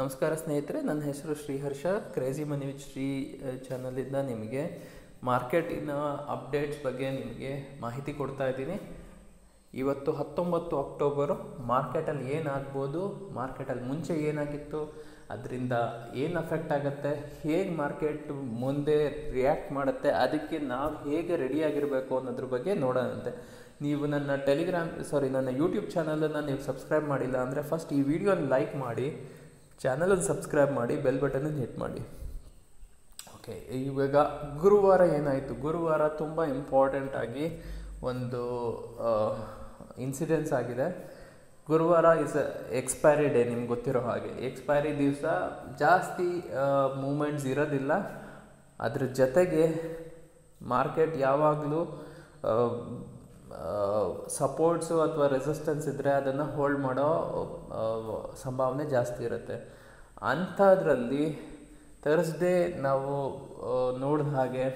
ನಮಸ್ಕಾರ ಸ್ನೇಹಿತರೆ, ನನ್ನ ಹೆಸರು Sriharsha. Crazy money with Sri ಚಾನಲಿಂದ ನಿಮಗೆ ಮಾರ್ಕೆಟಿನ ಅಪ್ಡೇಟ್ಸ್ ಬಗ್ಗೆ ನಿಮಗೆ ಮಾಹಿತಿ ಕೊಡ್ತಾ ಇದ್ದೀನಿ. ಇವತ್ತು ಹತ್ತೊಂಬತ್ತು ಅಕ್ಟೋಬರು ಮಾರ್ಕೆಟಲ್ಲಿ ಏನಾಗ್ಬೋದು ಮಾರ್ಕೆಟಲ್ಲಿ ಮುಂಚೆ ಏನಾಗಿತ್ತು, ಅದರಿಂದ ಏನು ಅಫೆಕ್ಟ್ ಆಗುತ್ತೆ, ಹೇಗೆ ಮಾರ್ಕೆಟ್ ಮುಂದೆ ರಿಯಾಕ್ಟ್ ಮಾಡುತ್ತೆ, ಅದಕ್ಕೆ ನಾವು ಹೇಗೆ ರೆಡಿಯಾಗಿರಬೇಕು ಅನ್ನೋದ್ರ ಬಗ್ಗೆ ನೋಡೋಣಂತೆ. ನೀವು ನನ್ನ ಟೆಲಿಗ್ರಾಮ್ ಸಾರಿ ನನ್ನ ಯೂಟ್ಯೂಬ್ ಚಾನಲನ್ನು ನೀವು ಸಬ್ಸ್ಕ್ರೈಬ್ ಮಾಡಿಲ್ಲ ಅಂದರೆ ಫಸ್ಟ್ ಈ ವಿಡಿಯೋನ ಲೈಕ್ ಮಾಡಿ. ಚಾನಲನ್ನು ಸಬ್ಸ್ಕ್ರೈಬ್ ಮಾಡಿ, ಬೆಲ್ ಬಟನನ್ನು ಹಿಟ್ ಮಾಡಿ. ಓಕೆ ಇವಾಗ ಗುರುವಾರ ಏನಾಯಿತು? ಗುರುವಾರ ತುಂಬ ಇಂಪಾರ್ಟೆಂಟ್ ಆಗಿ ಒಂದು ಇನ್ಸಿಡೆನ್ಸ್ ಆಗಿದೆ. ಗುರುವಾರ ಇಸ್ ಎಕ್ಸ್ಪೈರಿ ಡೇ ನಿಮ್ಗೆ ಗೊತ್ತಿರೋ ಹಾಗೆ. ಎಕ್ಸ್ಪೈರಿ ದಿವಸ ಜಾಸ್ತಿ ಮೂಮೆಂಟ್ಸ್ ಇರೋದಿಲ್ಲ. ಅದ್ರ ಜೊತೆಗೆ ಮಾರ್ಕೆಟ್ ಯಾವಾಗಲೂ ಸಪೋರ್ಟ್ಸು ಅಥವಾ ರೆಸಿಸ್ಟೆನ್ಸ್ ಇದ್ದರೆ ಅದನ್ನು ಹೋಲ್ಡ್ ಮಾಡೋ ಸಂಭಾವನೆ ಜಾಸ್ತಿ ಇರುತ್ತೆ. ಅಂಥದ್ರಲ್ಲಿ ಥರ್ಸ್ಡೇ ನಾವು ನೋಡಿದ ಹಾಗೆ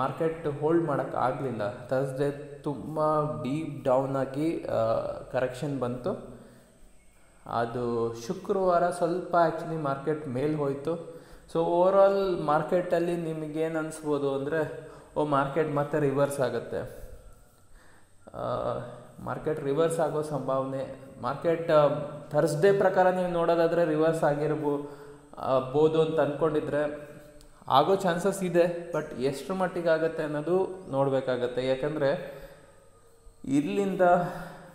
ಮಾರ್ಕೆಟ್ ಹೋಲ್ಡ್ ಮಾಡೋಕ್ಕಾಗಲಿಲ್ಲ ಥರ್ಸ್ಡೇ ತುಂಬ ಡೀಪ್ ಡೌನ್ ಆಗಿ ಕರೆಕ್ಷನ್ ಬಂತು. ಅದು ಶುಕ್ರವಾರ ಸ್ವಲ್ಪ ಆ್ಯಕ್ಚುಲಿ ಮಾರ್ಕೆಟ್ ಮೇಲೆ ಹೋಯಿತು. ಸೊ ಓವರಾಲ್ ಮಾರ್ಕೆಟಲ್ಲಿ ನಿಮಗೇನು ಅನಿಸ್ಬೋದು ಅಂದರೆ ಓ, ಮಾರ್ಕೆಟ್ ಮತ್ತೆ ರಿವರ್ಸ್ ಆಗುತ್ತೆ. ಮಾರ್ಕೆಟ್ ರಿವರ್ಸ್ ಆಗೋ ಸಂಭಾವನೆ, ಮಾರ್ಕೆಟ್ ಥರ್ಸ್ಡೇ ಪ್ರಕಾರ ನೀವು ನೋಡೋದಾದರೆ ರಿವರ್ಸ್ ಆಗಿರ್ಬೋ ಬೋದು ಅಂತ ಅಂದ್ಕೊಂಡಿದ್ರೆ ಆಗೋ ಚಾನ್ಸಸ್ ಇದೆ ಬಟ್ ಎಷ್ಟು ಮಟ್ಟಿಗೆ ಆಗುತ್ತೆ ಅನ್ನೋದು ನೋಡಬೇಕಾಗತ್ತೆ. ಯಾಕಂದರೆ ಇಲ್ಲಿಂದ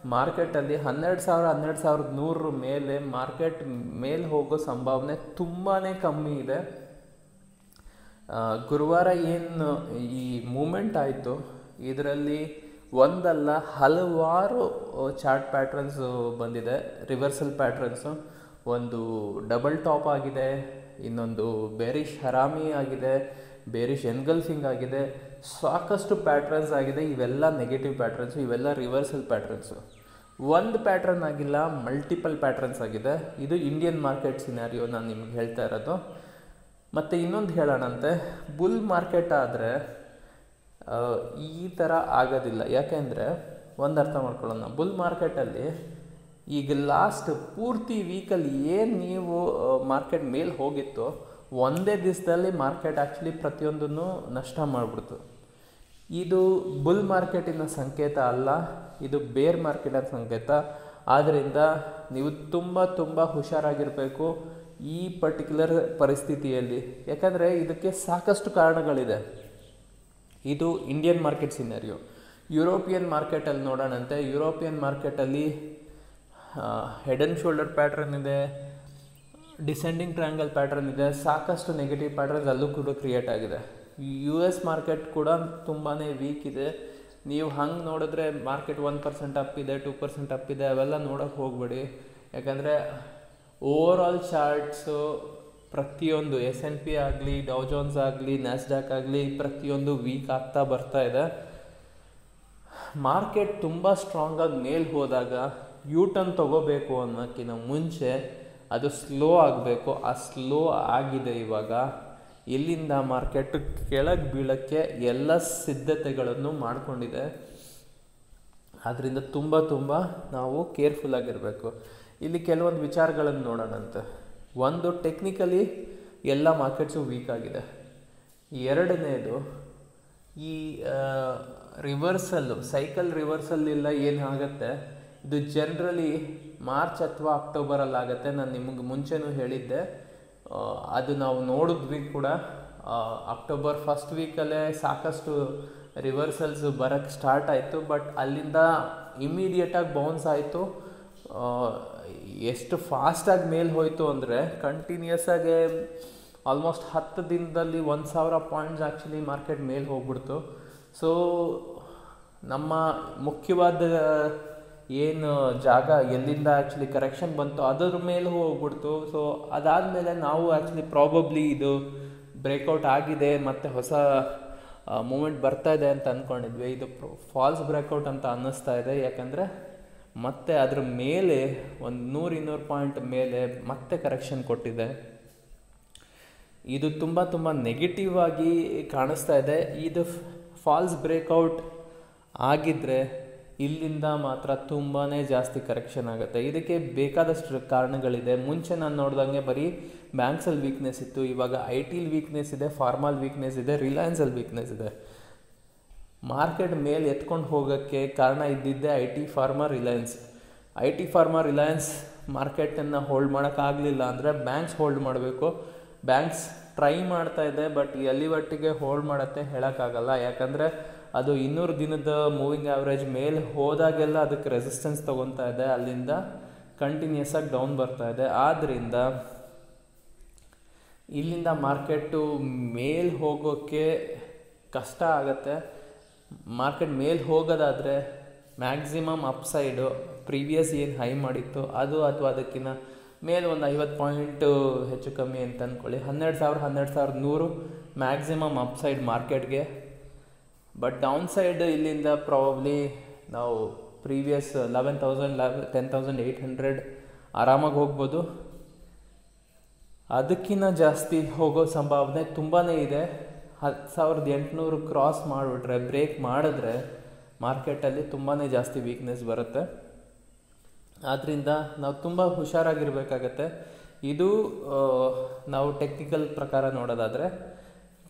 ಮಾರ್ಕೆಟಲ್ಲಿ ಹನ್ನೆರಡು ಸಾವಿರ, ಹನ್ನೆರಡು ಸಾವಿರದ ನೂರರ ಮೇಲೆ ಮಾರ್ಕೆಟ್ ಮೇಲೆ ಹೋಗೋ ಸಂಭಾವನೆ ತುಂಬಾ ಕಮ್ಮಿ ಇದೆ. ಗುರುವಾರ ಏನು ಈ ಮೂಮೆಂಟ್ ಆಯಿತು, ಇದರಲ್ಲಿ ಒಂದಲ್ಲ, ಹಲವಾರು ಚಾರ್ಟ್ ಪ್ಯಾಟ್ರನ್ಸು ಬಂದಿದೆ, ರಿವರ್ಸಲ್ ಪ್ಯಾಟ್ರನ್ಸು. ಒಂದು ಡಬಲ್ ಟಾಪ್ ಆಗಿದೆ, ಇನ್ನೊಂದು ಬೇರಿಶ್ ಹರಾಮಿ ಆಗಿದೆ, ಬೇರಿಶ್ ಎನ್ಗಲ್ಫಿಂಗ್ ಆಗಿದೆ. ಸಾಕಷ್ಟು ಪ್ಯಾಟ್ರನ್ಸ್ ಆಗಿದೆ, ಇವೆಲ್ಲ ನೆಗೆಟಿವ್ ಪ್ಯಾಟ್ರನ್ಸು, ಇವೆಲ್ಲ ರಿವರ್ಸಲ್ ಪ್ಯಾಟ್ರನ್ಸು. ಒಂದು ಪ್ಯಾಟ್ರನ್ ಆಗಿಲ್ಲ, ಮಲ್ಟಿಪಲ್ ಪ್ಯಾಟ್ರನ್ಸ್ ಆಗಿದೆ. ಇದು ಇಂಡಿಯನ್ ಮಾರ್ಕೆಟ್ ಸಿನಾರಿಯೋ, ನಾನು ನಿಮ್ಗೆ ಹೇಳ್ತಾ ಇರೋದು. ಮತ್ತು ಇನ್ನೊಂದು ಹೇಳೋಣಂತೆ. ಬುಲ್ ಮಾರ್ಕೆಟ್ ಆದರೆ ಈ ಥರ ಆಗೋದಿಲ್ಲ. ಯಾಕೆಂದರೆ, ಒಂದು ಅರ್ಥ ಮಾಡ್ಕೊಳ್ಳೋಣ. ಬುಲ್ ಮಾರ್ಕೆಟಲ್ಲಿ ಈಗ ಲಾಸ್ಟ್ ಪೂರ್ತಿ ವೀಕಲ್ಲಿ ಏನು ನೀವು ಮಾರ್ಕೆಟ್ ಮೇಲೆ ಹೋಗಿತ್ತು, ಒಂದೇ ದಿವಸದಲ್ಲಿ ಮಾರ್ಕೆಟ್ ಆ್ಯಕ್ಚುಲಿ ಪ್ರತಿಯೊಂದನ್ನು ನಷ್ಟ ಮಾಡಿಬಿಡ್ತು. ಇದು ಬುಲ್ ಮಾರ್ಕೆಟಿನ ಸಂಕೇತ ಅಲ್ಲ, ಇದು ಬೇರ್ ಮಾರ್ಕೆಟಿನ ಸಂಕೇತ. ಆದ್ದರಿಂದ ನೀವು ತುಂಬ ತುಂಬ ಹುಷಾರಾಗಿರಬೇಕು. ಈ ಪರ್ಟಿಕ್ಯುಲರ್ ಪರಿಸ್ಥಿತಿಯಲ್ಲಿ. ಯಾಕಂದರೆ ಇದಕ್ಕೆ ಸಾಕಷ್ಟು ಕಾರಣಗಳಿದೆ. ಇದು ಇಂಡಿಯನ್ ಮಾರ್ಕೆಟ್ ಸಿನಾರಿಯೋ ಯುರೋಪಿಯನ್ ಮಾರ್ಕೆಟಲ್ಲಿ ನೋಡೋಣಂತೆ ಯುರೋಪಿಯನ್ ಮಾರ್ಕೆಟಲ್ಲಿ ಹೆಡ್ ಆ್ಯಂಡ್ ಶೋಲ್ಡರ್ ಪ್ಯಾಟ್ರನ್ ಇದೆ ಡಿಸೆಂಡಿಂಗ್ ಟ್ರ್ಯಾಂಗಲ್ ಪ್ಯಾಟ್ರನ್ ಇದೆ, ಸಾಕಷ್ಟು ನೆಗೆಟಿವ್ ಪ್ಯಾಟ್ರನ್ ಅಲ್ಲೂ ಕೂಡ ಕ್ರಿಯೇಟ್ ಆಗಿದೆ. ಯು ಎಸ್ ಮಾರ್ಕೆಟ್ ಕೂಡ ತುಂಬಾ ವೀಕ್ ಇದೆ. ನೀವು ಹಂಗೆ ನೋಡಿದ್ರೆ ಮಾರ್ಕೆಟ್ ಒನ್ ಪರ್ಸೆಂಟ್ ಅಪ್ ಇದೆ ಟೂ ಪರ್ಸೆಂಟ್ ಅಪ್ ಇದೆ, ಅವೆಲ್ಲ ನೋಡೋಕ್ಕೆ ಹೋಗಬೇಡಿ. ಯಾಕಂದರೆ ಓವರ್ ಆಲ್ ಚಾರ್ಟ್ಸು ಪ್ರತಿಯೊಂದು ಎಸ್ ಎನ್ ಪಿ ಆಗಲಿ ಡೌಜೋನ್ಸ್ ಆಗಲಿ ನ್ಯಾಸ್ಡ್ಯಾಕ್ ಆಗಲಿ, ಪ್ರತಿಯೊಂದು ವೀಕ್ ಆಗ್ತಾ ಬರ್ತಾ ಇದೆ. ಮಾರ್ಕೆಟ್ ತುಂಬ ಸ್ಟ್ರಾಂಗಾಗಿ ಮೇಲೆ ಹೋದಾಗ ಯೂ ಟರ್ನ್ ತೊಗೋಬೇಕು ಅನ್ನೋಕ್ಕಿಂತ ಮುಂಚೆ ಅದು ಸ್ಲೋ ಆಗಬೇಕು. ಆ ಸ್ಲೋ ಆಗಿದೆ ಇವಾಗ. ಇಲ್ಲಿಂದ ಮಾರ್ಕೆಟ್ ಕೆಳಗೆ ಬೀಳೋಕ್ಕೆ ಎಲ್ಲ ಸಿದ್ಧತೆಗಳನ್ನು ಮಾಡಿಕೊಂಡಿದೆ. ಆದ್ದರಿಂದ ತುಂಬ ತುಂಬ ನಾವು ಕೇರ್ಫುಲ್ ಆಗಿರಬೇಕು. ಇಲ್ಲಿ ಕೆಲವೊಂದು ವಿಚಾರಗಳನ್ನು ನೋಡೋಣಂತೆ. ಒಂದು, ಟೆಕ್ನಿಕಲಿ ಎಲ್ಲ ಮಾರ್ಕೆಟ್ಸು ವೀಕ್ ಆಗಿದೆ. ಎರಡನೇದು, ಈ ರಿವರ್ಸಲ್ಲು ಸೈಕಲ್ ರಿವರ್ಸಲ್ಲಿಲ್ಲ ಏನು ಆಗುತ್ತೆ? ಇದು ಜನ್ರಲಿ ಮಾರ್ಚ್ ಅಥವಾ ಅಕ್ಟೋಬರಲ್ಲಿ ಆಗುತ್ತೆ. ನಾನು ನಿಮಗೆ ಮುಂಚೆನೂ ಹೇಳಿದ್ದೆ. ಅದು ನಾವು ನೋಡಿದ್ವಿ ಕೂಡ ಅಕ್ಟೋಬರ್ ಫಸ್ಟ್ ವೀಕಲ್ಲೇ ಸಾಕಷ್ಟು ರಿವರ್ಸಲ್ಸ್ ಬರೋಕ್ಕೆ ಸ್ಟಾರ್ಟ್ ಆಯಿತು ಬಟ್ ಅಲ್ಲಿಂದ ಇಮಿಡಿಯೇಟಾಗಿ ಬೌನ್ಸ್ ಆಯಿತು. ಎಷ್ಟು ಫಾಸ್ಟಾಗಿ ಮೇಲೆ ಹೋಯಿತು ಅಂದರೆ ಕಂಟಿನ್ಯೂಸ್ ಆಗಿ ಆಲ್ಮೋಸ್ಟ್ ಹತ್ತು ದಿನದಲ್ಲಿ ಒಂದು ಸಾವಿರ ಪಾಯಿಂಟ್ಸ್ ಆ್ಯಕ್ಚುಲಿ ಮಾರ್ಕೆಟ್ ಮೇಲೆ ಹೋಗ್ಬಿಡ್ತು. ಸೊ ನಮ್ಮ ಮುಖ್ಯವಾದ, ಏನು ಜಾಗ ಎಲ್ಲಿಂದ ಆ್ಯಕ್ಚುಲಿ ಕರೆಕ್ಷನ್ ಬಂತು ಅದರ ಮೇಲೆ ಹೋಗ್ಬಿಡ್ತು. ಸೊ ಅದಾದಮೇಲೆ ನಾವು ಆ್ಯಕ್ಚುಲಿ ಪ್ರಾಬಬ್ಲಿ ಇದು ಬ್ರೇಕೌಟ್ ಆಗಿದೆ, ಮತ್ತು ಹೊಸ ಮೂಮೆಂಟ್ ಬರ್ತಾ ಇದೆ ಅಂತ ಅಂದ್ಕೊಂಡಿದ್ವಿ ಇದು ಫಾಲ್ಸ್ ಬ್ರೇಕ್ಔಟ್ ಅಂತ ಅನ್ನಿಸ್ತಾ ಇದೆ. ಯಾಕಂದರೆ ಮತ್ತೆ ಅದ್ರ ಮೇಲೆ ಒಂದು ನೂರು ಇನ್ನೂರು ಪಾಯಿಂಟ್ ಮೇಲೆ ಮತ್ತೆ ಕರೆಕ್ಷನ್ ಕೊಟ್ಟಿದೆ. ಇದು ತುಂಬ ತುಂಬ ನೆಗೆಟಿವ್ ಆಗಿ ಕಾಣಿಸ್ತಾ ಇದೆ. ಇದು ಫಾಲ್ಸ್ ಬ್ರೇಕೌಟ್ ಆಗಿದ್ದರೆ ಇಲ್ಲಿಂದ ಮಾತ್ರ ತುಂಬಾ ಜಾಸ್ತಿ ಕರೆಕ್ಷನ್ ಆಗುತ್ತೆ. ಇದಕ್ಕೆ ಬೇಕಾದಷ್ಟು ಕಾರಣಗಳಿದೆ. ಮುಂಚೆ ನಾನು ನೋಡ್ದಂಗೆ ಬರೀ ಬ್ಯಾಂಕ್ಸಲ್ಲಿ ವೀಕ್ನೆಸ್ ಇತ್ತು, ಇವಾಗ ಐ ಟಿಲಿ ವೀಕ್ನೆಸ್ ಇದೆ ಫಾರ್ಮಲ್ ವೀಕ್ನೆಸ್ ಇದೆ ರಿಲಯನ್ಸಲ್ಲಿ ವೀಕ್ನೆಸ್ ಇದೆ. ಮಾರ್ಕೆಟ್ ಮೇಲೆ ಎತ್ಕೊಂಡು ಹೋಗೋಕ್ಕೆ ಕಾರಣ ಇದ್ದಿದ್ದೆ I T pharma Reliance I T pharma Reliance ಮಾರ್ಕೆಟನ್ನು hold ಮಾಡೋಕ್ಕಾಗಲಿಲ್ಲ ಅಂದರೆ ಬ್ಯಾಂಕ್ಸ್ ಹೋಲ್ಡ್ ಮಾಡಬೇಕು. ಬ್ಯಾಂಕ್ಸ್ ಟ್ರೈ ಮಾಡ್ತಾ ಇದೆ ಬಟ್ ಎಲ್ಲಿವಟ್ಟಿಗೆ ಹೋಲ್ಡ್ ಮಾಡುತ್ತೆ ಹೇಳೋಕ್ಕಾಗಲ್ಲ. ಯಾಕಂದರೆ ಅದು ಇನ್ನೂರು ದಿನದ ಮೂವಿಂಗ್ ಆ್ಯಾವ್ರೇಜ್ ಮೇಲೆ ಹೋದಾಗೆಲ್ಲ ಅದಕ್ಕೆ ರೆಸಿಸ್ಟೆನ್ಸ್ ತೊಗೊತಾ ಇದೆ. ಅಲ್ಲಿಂದ ಕಂಟಿನ್ಯೂಸ್ ಆಗಿ ಡೌನ್ ಬರ್ತಾ ಇದೆ. ಆದ್ದರಿಂದ ಇಲ್ಲಿಂದ ಮಾರ್ಕೆಟು ಮೇಲ್ ಹೋಗೋಕ್ಕೆ ಕಷ್ಟ ಆಗುತ್ತೆ. ಮಾರ್ಕೆಟ್ ಮೇಲೆ ಹೋಗೋದಾದರೆ ಮ್ಯಾಕ್ಸಿಮಮ್ ಅಪ್ಸೈಡು ಪ್ರೀವಿಯಸ್ ಏನು ಹೈ ಮಾಡಿತ್ತು, ಅದು ಅಥವಾ ಅದಕ್ಕಿಂತ ಮೇಲೆ ಒಂದು ಐವತ್ತು ಪಾಯಿಂಟು ಹೆಚ್ಚು ಕಮ್ಮಿ ಅಂತ ಅಂದ್ಕೊಳ್ಳಿ ಹನ್ನೆರಡು ಸಾವಿರ, ಹನ್ನೆರಡು ಸಾವಿರದ ನೂರು ಮ್ಯಾಕ್ಸಿಮಮ್ ಅಪ್ಸೈಡ್ ಮಾರ್ಕೆಟ್ಗೆ ಬಟ್ ಡೌನ್ ಸೈಡ್ ಇಲ್ಲಿಂದ ಪ್ರಾಬಬ್ಲಿ ನಾವು previous eleven thousand ಲೆವೆ ten thousand eight hundred ಆರಾಮಾಗಿ ಹೋಗ್ಬೋದು. ಅದಕ್ಕಿಂತ ಜಾಸ್ತಿ ಹೋಗೋ ಸಂಭಾವನೆ ತುಂಬಾ ಇದೆ. ಹತ್ತು ಸಾವಿರದ ಎಂಟುನೂರು ಕ್ರಾಸ್ ಮಾಡಿಬಿಟ್ರೆ ಬ್ರೇಕ್ ಮಾಡಿದ್ರೆ ಮಾರ್ಕೆಟಲ್ಲಿ ತುಂಬಾ ಜಾಸ್ತಿ ವೀಕ್ನೆಸ್ ಬರುತ್ತೆ. ಆದ್ದರಿಂದ ನಾವು ತುಂಬ ಹುಷಾರಾಗಿರಬೇಕಾಗತ್ತೆ. ಇದು ನಾವು ಟೆಕ್ನಿಕಲ್ ಪ್ರಕಾರ ನೋಡೋದಾದರೆ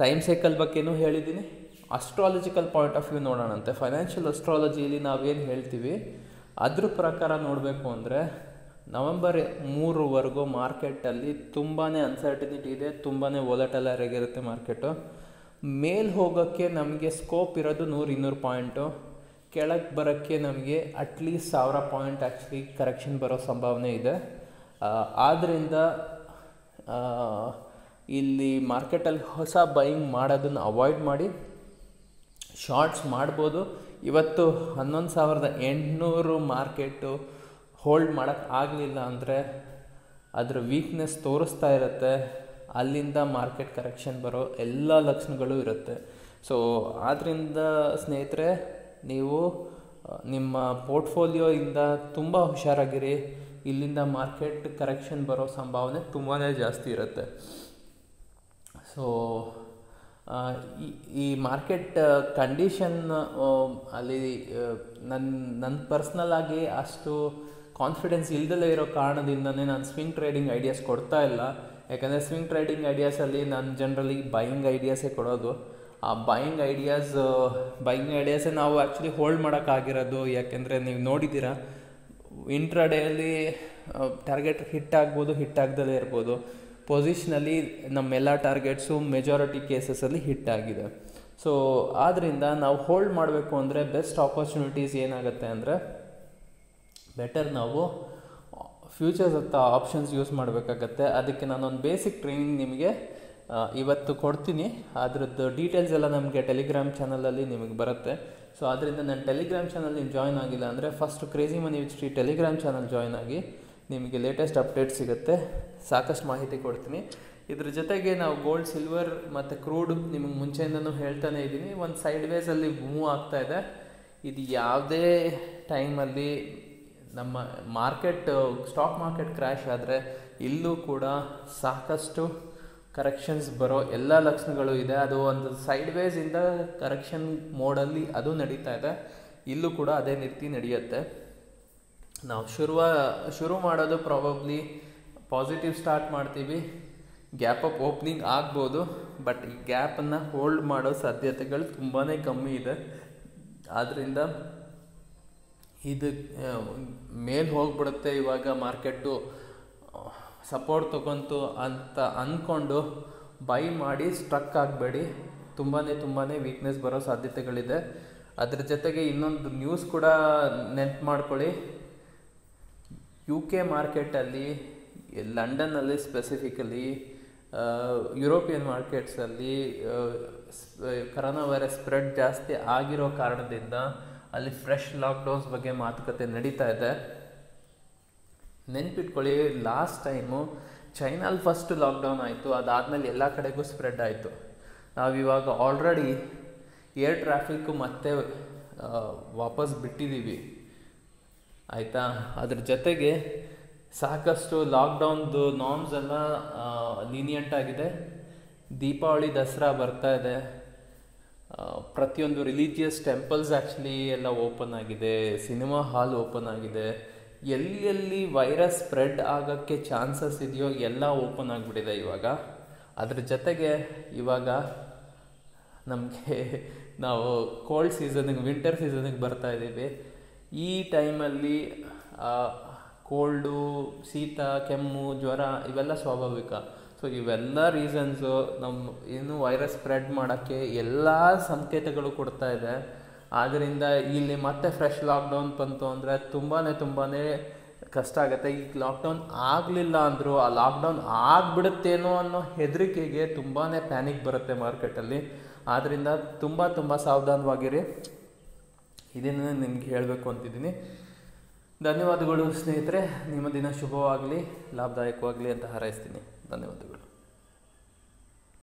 ಟೈಮ್ ಸೈಕಲ್ ಬಗ್ಗೆನೂ ಹೇಳಿದ್ದೀನಿ ಅಸ್ಟ್ರಾಲಜಿಕಲ್ ಪಾಯಿಂಟ್ ಆಫ್ ವ್ಯೂ ನೋಡೋಣಂತೆ. ಫೈನಾನ್ಷಿಯಲ್ ಅಸ್ಟ್ರಾಲಜಿಯಲ್ಲಿ ನಾವೇನು ಹೇಳ್ತೀವಿ, ಅದ್ರ ಪ್ರಕಾರ ನೋಡಬೇಕು ಅಂದರೆ ನವೆಂಬರ್ ಮೂರುವರೆಗೂ ಮಾರ್ಕೆಟಲ್ಲಿ ತುಂಬಾ ಅನ್ಸರ್ಟಿನಿಟಿ ಇದೆ ತುಂಬಾ ಆಗಿರುತ್ತೆ ಮಾರ್ಕೆಟು ಮೇಲ್ ಹೋಗೋಕ್ಕೆ ನಮಗೆ ಸ್ಕೋಪ್ ಇರೋದು ನೂರು ಇನ್ನೂರು ಪಾಯಿಂಟು ಕೆಳಗೆ ಬರೋಕ್ಕೆ ನಮಗೆ ಅಟ್ಲೀಸ್ಟ್ ಸಾವಿರ ಪಾಯಿಂಟ್ ಆ್ಯಕ್ಚುಲಿ ಕರೆಕ್ಷನ್ ಬರೋ ಸಂಭಾವನೆ ಇದೆ. ಆದ್ದರಿಂದ ಇಲ್ಲಿ ಮಾರ್ಕೆಟಲ್ಲಿ ಹೊಸ ಬೈಯಿಂಗ್ ಮಾಡೋದನ್ನು ಅವಾಯ್ಡ್ ಮಾಡಿ ಶಾರ್ಟ್ಸ್ ಮಾಡ್ಬೋದು. ಇವತ್ತು ಹನ್ನೊಂದು ಸಾವಿರದ ಎಂಟುನೂರು ಮಾರ್ಕೆಟು ಹೋಲ್ಡ್ ಮಾಡೋಕ್ಕೆ ಆಗಲಿಲ್ಲ ಅಂದರೆ ಅದರ ವೀಕ್ನೆಸ್ ತೋರಿಸ್ತಾ ಇರುತ್ತೆ. ಅಲ್ಲಿಂದ ಮಾರ್ಕೆಟ್ ಕರೆಕ್ಷನ್ ಬರೋ ಎಲ್ಲ ಲಕ್ಷಣಗಳು ಇರುತ್ತೆ. ಸೊ ಆದ್ದರಿಂದ ಸ್ನೇಹಿತರೆ, ನೀವು ನಿಮ್ಮ ಪೋರ್ಟ್ಫೋಲಿಯೋಯಿಂದ ತುಂಬ ಹುಷಾರಾಗಿರಿ. ಇಲ್ಲಿಂದ ಮಾರ್ಕೆಟ್ ಕರೆಕ್ಷನ್ ಬರೋ ಸಂಭಾವನೆ ತುಂಬಾ ಜಾಸ್ತಿ ಇರುತ್ತೆ. ಸೊ ಈ ಮಾರ್ಕೆಟ್ ಕಂಡೀಷನ್ ಅಲ್ಲಿ ನನ್ನ ನನ್ನ ಪರ್ಸ್ನಲ್ ಆಗಿ ಅಷ್ಟು ಕಾನ್ಫಿಡೆನ್ಸ್ ಇಲ್ದಲೇ ಇರೋ ಕಾರಣದಿಂದನೇ ನಾನು ಸ್ವಿಂಗ್ ಟ್ರೇಡಿಂಗ್ ಐಡಿಯಾಸ್ ಕೊಡ್ತಾ ಇಲ್ಲ. ಯಾಕಂದರೆ ಸ್ವಿಂಗ್ ಟ್ರೇಡಿಂಗ್ ಐಡಿಯಾಸಲ್ಲಿ ನಾನು ಜನರಲಿ ಬೈಯಿಂಗ್ ಐಡಿಯಾಸೇ ಕೊಡೋದು. ಆ ಬೈಯಿಂಗ್ ಐಡಿಯಾಸ್ ಬೈಯಿಂಗ್ ಐಡಿಯಾಸೇ ನಾವು ಆ್ಯಕ್ಚುಲಿ ಹೋಲ್ಡ್ ಮಾಡೋಕ್ಕಾಗಿರೋದು ಯಾಕೆಂದರೆ ನೀವು ನೋಡಿದ್ದೀರಾ ಇಂಟ್ರಾಡೇಯಲ್ಲಿ ಟಾರ್ಗೆಟ್ ಹಿಟ್ ಆಗ್ಬೋದು ಹಿಟ್ ಆಗ್ದಲೇ ಇರ್ಬೋದು. ಪೊಸಿಷನಲ್ಲಿ ನಮ್ಮೆಲ್ಲ ಟಾರ್ಗೆಟ್ಸು ಮೆಜಾರಿಟಿ ಕೇಸಸಲ್ಲಿ ಹಿಟ್ ಆಗಿದೆ. ಸೊ ಆದ್ದರಿಂದ ನಾವು ಹೋಲ್ಡ್ ಮಾಡಬೇಕು ಅಂದರೆ ಬೆಸ್ಟ್ ಆಪರ್ಚುನಿಟೀಸ್ ಏನಾಗುತ್ತೆ ಅಂದರೆ ಬೆಟರ್ ನಾವು ಫ್ಯೂಚರ್ಸ್ ಅಂತ ಆಪ್ಷನ್ಸ್ ಯೂಸ್ ಮಾಡಬೇಕಾಗತ್ತೆ. ಅದಕ್ಕೆ ನಾನೊಂದು ಬೇಸಿಕ್ ಟ್ರೈನಿಂಗ್ ನಿಮಗೆ ಇವತ್ತು ಕೊಡ್ತೀನಿ. ಅದ್ರದ್ದು ಡೀಟೇಲ್ಸ್ ಎಲ್ಲ ನಮಗೆ ಟೆಲಿಗ್ರಾಮ್ ಚಾನಲಲ್ಲಿ ನಿಮಗೆ ಬರುತ್ತೆ. ಸೊ ಅದರಿಂದ ನಾನು ಟೆಲಿಗ್ರಾಮ್ ಚಾನಲ್ ನೀವು ಜಾಯ್ನ್ ಆಗಿಲ್ಲ ಅಂದರೆ first crazy money which Telegram channel join ಆಗಿ ನಿಮಗೆ ಲೇಟೆಸ್ಟ್ ಅಪ್ಡೇಟ್ ಸಿಗುತ್ತೆ. ಸಾಕಷ್ಟು ಮಾಹಿತಿ ಕೊಡ್ತೀನಿ. ಇದ್ರ ಜೊತೆಗೆ ನಾವು ಗೋಲ್ಡ್ ಸಿಲ್ವರ್ ಮತ್ತು ಕ್ರೂಡ್ ನಿಮಗೆ ಮುಂಚೆಯಿಂದನೂ ಹೇಳ್ತಾನೆ ಇದ್ದೀನಿ. ಒಂದು ಸೈಡ್ ವೇಸಲ್ಲಿ ಮೂವ್ ಆಗ್ತಾ ಇದೆ. ಇದು ಯಾವುದೇ ಟೈಮಲ್ಲಿ ನಮ್ಮ ಮಾರ್ಕೆಟ್ ಸ್ಟಾಕ್ ಮಾರ್ಕೆಟ್ ಕ್ರ್ಯಾಶ್ ಆದರೆ ಇಲ್ಲೂ ಕೂಡ ಸಾಕಷ್ಟು ಕರೆಕ್ಷನ್ಸ್ ಬರೋ ಎಲ್ಲ ಲಕ್ಷಣಗಳು ಇದೆ. ಅದು ಒಂದು ಸೈಡ್ ವೇಸಿಂದ ಕರೆಕ್ಷನ್ ಮೋಡಲ್ಲಿ ಅದು ನಡೀತಾ ಇದೆ. ಇಲ್ಲೂ ಕೂಡ ಅದೇ ರೀತಿ ನಡೆಯುತ್ತೆ. ನಾವು ಶುರುವ, ಶುರು ಮಾಡೋದು ಪ್ರಾಬಬ್ಲಿ ಪಾಸಿಟಿವ್ ಸ್ಟಾರ್ಟ್ ಮಾಡ್ತೀವಿ. ಗ್ಯಾಪ್ ಅಪ್ ಓಪನಿಂಗ್ ಆಗ್ಬೋದು ಬಟ್ ಈ ಗ್ಯಾಪನ್ನು ಹೋಲ್ಡ್ ಮಾಡೋ ಸಾಧ್ಯತೆಗಳು ತುಂಬಾ ಕಮ್ಮಿ ಇದೆ. ಆದ್ದರಿಂದ ಇದು, ಮೇಲೆ ಹೋಗ್ಬಿಡುತ್ತೆ ಇವಾಗ ಮಾರ್ಕೆಟು ಸಪೋರ್ಟ್ ತೊಗೊಂತು ಅಂತ ಅಂದ್ಕೊಂಡು ಬೈ ಮಾಡಿ ಸ್ಟ್ರಕ್ ಆಗಬೇಡಿ. ತುಂಬಾ ತುಂಬಾ ವೀಕ್ನೆಸ್ ಬರೋ ಸಾಧ್ಯತೆಗಳಿದೆ. ಅದ್ರ ಜೊತೆಗೆ ಇನ್ನೊಂದು ನ್ಯೂಸ್ ಕೂಡ ನೆನ್ಪು ಮಾಡ್ಕೊಳ್ಳಿ. ಯು ಕೆ ಮಾರ್ಕೆಟಲ್ಲಿ ಲಂಡನ್ನಲ್ಲಿ ಸ್ಪೆಸಿಫಿಕಲಿ ಯುರೋಪಿಯನ್ ಮಾರ್ಕೆಟ್ಸಲ್ಲಿ ಕರೋನಾ ವೈರಸ್ ಸ್ಪ್ರೆಡ್ ಜಾಸ್ತಿ ಆಗಿರೋ ಕಾರಣದಿಂದ ಅಲ್ಲಿ ಫ್ರೆಶ್ ಲಾಕ್ಡೌನ್ಸ್ ಬಗ್ಗೆ ಮಾತುಕತೆ ನಡೀತಾ ಇದೆ. ನೆನ್ಪಿಟ್ಕೊಳ್ಳಿ ಲಾಸ್ಟ್ ಟೈಮು ಚೈನಲ್ಲಿ ಫಸ್ಟ್ ಲಾಕ್ಡೌನ್ ಆಯಿತು, ಅದಾದಮೇಲೆ ಎಲ್ಲ ಕಡೆಗೂ ಸ್ಪ್ರೆಡ್ ಆಯಿತು. ನಾವಿವಾಗ ಆಲ್ರೆಡಿ ಏರ್ ಟ್ರಾಫಿಕ್ಕು ಮತ್ತೆ ವಾಪಸ್ ಬಿಟ್ಟಿದ್ದೀವಿ ಆಯಿತಾ? ಅದ್ರ ಜೊತೆಗೆ ಸಾಕಷ್ಟು ಲಾಕ್ಡೌನ್ದು ನಾರ್ಮ್ಸ್ ಎಲ್ಲ ಲೀನಿಯಂಟ್ ಆಗಿದೆ. ದೀಪಾವಳಿ ದಸರಾ ಬರ್ತಾ ಇದೆ. ಪ್ರತಿಯೊಂದು ರಿಲಿಜಿಯಸ್ ಟೆಂಪಲ್ಸ್ ಆ್ಯಕ್ಚುಲಿ ಎಲ್ಲ ಓಪನ್ ಆಗಿದೆ. ಸಿನಿಮಾ ಹಾಲ್ ಓಪನ್ ಆಗಿದೆ. ಎಲ್ಲೆಲ್ಲಿ ವೈರಸ್ ಸ್ಪ್ರೆಡ್ ಆಗೋಕ್ಕೆ ಚಾನ್ಸಸ್ ಇದೆಯೋ ಎಲ್ಲ ಓಪನ್ ಆಗಿಬಿಟ್ಟಿದೆ ಇವಾಗ. ಅದ್ರ ಜೊತೆಗೆ ಇವಾಗ ನಮಗೆ ನಾವು ಕೋಲ್ಡ್ ಸೀಸನಿಗೆ ವಿಂಟರ್ ಸೀಸನಿಗೆ ಬರ್ತಾ ಇದ್ದೀವಿ ಈ ಟೈಮಲ್ಲಿ ಕೋಲ್ಡು, ಶೀತ, ಕೆಮ್ಮು, ಜ್ವರ ಇವೆಲ್ಲ ಸ್ವಾಭಾವಿಕ. ಸೊ ಇವೆಲ್ಲ ರೀಸನ್ಸು ನಮ್ಮ ಏನು ವೈರಸ್ ಸ್ಪ್ರೆಡ್ ಮಾಡೋಕ್ಕೆ ಎಲ್ಲ ಸಂಕೇತಗಳು ಕೊಡ್ತಾ ಇದೆ. ಆದ್ದರಿಂದ ಇಲ್ಲಿ ಮತ್ತೆ ಫ್ರೆಶ್ ಲಾಕ್ಡೌನ್ ಬಂತು ಅಂದರೆ ತುಂಬಾ ತುಂಬಾ ಕಷ್ಟ ಆಗುತ್ತೆ. ಈಗ ಲಾಕ್ಡೌನ್ ಆಗಲಿಲ್ಲ ಅಂದರೂ, ಆ ಲಾಕ್ಡೌನ್ ಆಗಿಬಿಡುತ್ತೇನೋ ಅನ್ನೋ ಹೆದರಿಕೆಗೆ ತುಂಬಾ ಪ್ಯಾನಿಕ್ ಬರುತ್ತೆ ಮಾರ್ಕೆಟಲ್ಲಿ ಆದ್ದರಿಂದ ತುಂಬ ತುಂಬ ಸಾವಧಾನವಾಗಿರಿ. ಇದನ್ನು ನಿಮಗೆ ಹೇಳಬೇಕು ಅಂತಿದ್ದೀನಿ. ಧನ್ಯವಾದಗಳು ಸ್ನೇಹಿತರೆ. ನಿಮ್ಮ ದಿನ ಶುಭವಾಗಲಿ ಲಾಭದಾಯಕವಾಗಲಿ ಅಂತ ಹಾರೈಸ್ತೀನಿ. ಧನ್ಯವಾದಗಳು.